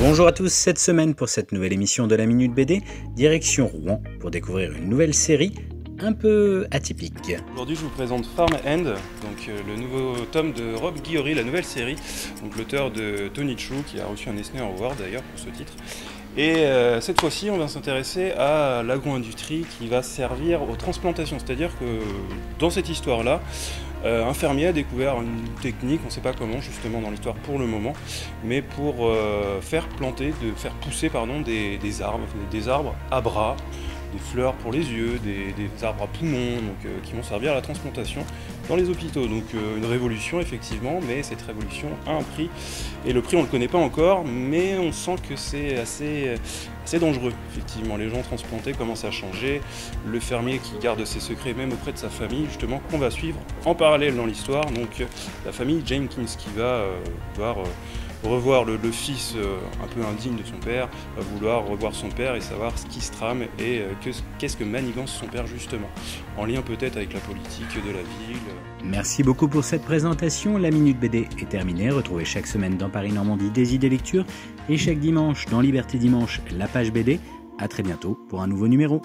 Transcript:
Bonjour à tous, cette semaine pour cette nouvelle émission de la Minute BD, direction Rouen pour découvrir une nouvelle série un peu atypique. Aujourd'hui, je vous présente Farm End, donc euh, le nouveau tome de Rob Guillory, la nouvelle série, donc l'auteur de Tony Chou, qui a reçu un Eisner Award d'ailleurs pour ce titre. Et euh, cette fois-ci, on va s'intéresser à l'agro-industrie qui va servir aux transplantations. C'est-à-dire que dans cette histoire-là, un fermier a découvert une technique, on ne sait pas comment justement dans l'histoire pour le moment, mais pour faire planter, de faire pousser pardon, des, arbres, des arbres à bras des fleurs pour les yeux, des, arbres à poumons donc, euh, qui vont servir à la transplantation dans les hôpitaux. Donc euh, une révolution effectivement, mais cette révolution a un prix. Et le prix on ne le connaît pas encore, mais on sent que c'est assez, assez dangereux. Effectivement, les gens transplantés commencent à changer. Le fermier qui garde ses secrets même auprès de sa famille, justement, qu'on va suivre en parallèle dans l'histoire. Donc la famille Jenkins qui va euh, voir revoir le, fils euh, un peu indigne de son père, va vouloir revoir son père et savoir ce qui se trame et euh, qu'est-ce que manigance son père justement, en lien peut-être avec la politique de la ville. Merci beaucoup pour cette présentation. La Minute BD est terminée. Retrouvez chaque semaine dans Paris Normandie des idées lecture et chaque dimanche dans Liberté Dimanche la page BD. A très bientôt pour un nouveau numéro.